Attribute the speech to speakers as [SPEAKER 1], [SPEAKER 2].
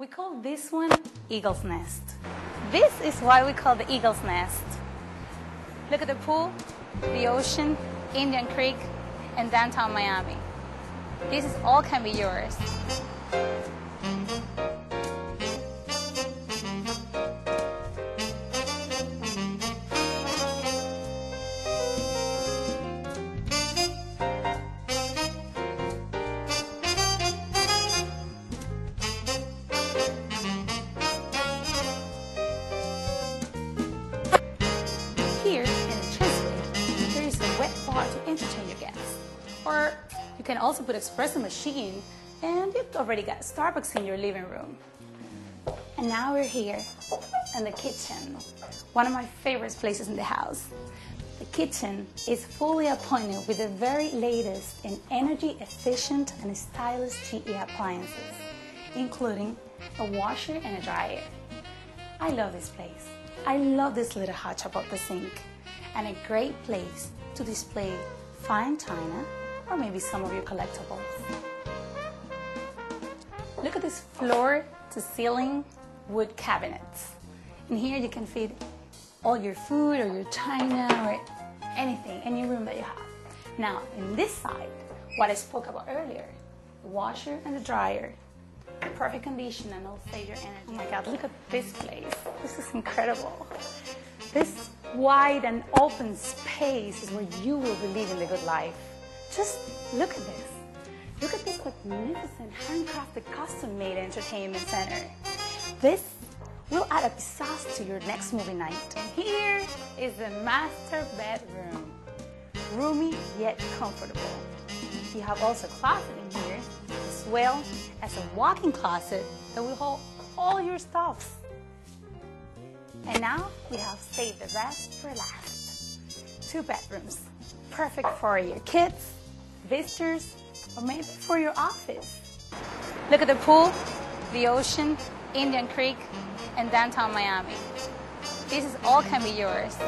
[SPEAKER 1] We call this one Eagle's Nest. This is why we call the Eagle's Nest. Look at the pool, the ocean, Indian Creek, and downtown Miami. This is all can be yours. Or you can also put espresso machine and you've already got Starbucks in your living room. And now we're here in the kitchen, one of my favorite places in the house. The kitchen is fully appointed with the very latest in energy efficient and stylish GE appliances, including a washer and a dryer. I love this place. I love this little hutch above the sink and a great place to display fine china or maybe some of your collectibles. Look at this floor to ceiling wood cabinets. In here you can fit all your food or your china or anything, any room that you have. Now, in this side, what I spoke about earlier, the washer and the dryer, perfect condition and will save your energy. Oh my God, look at this place. This is incredible. This wide and open space is where you will be living the good life. Just look at this. Look at this magnificent handcrafted custom-made entertainment center. This will add a pizzazz to your next movie night. Here is the master bedroom. Roomy yet comfortable. You have also a closet in here, as well as a walk-in closet that will hold all your stuffs. And now we have saved the best for last. Two bedrooms, perfect for your kids, visitors, or maybe for your office. Look at the pool, the ocean, Indian Creek, and downtown Miami. This is all can be yours.